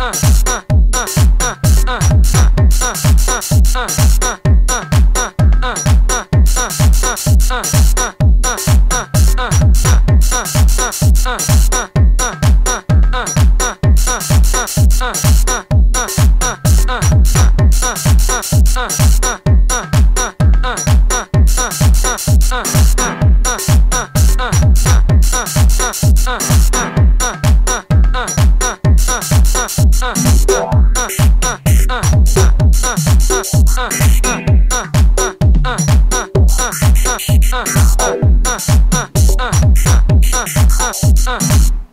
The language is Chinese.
Uh. 啊啊啊！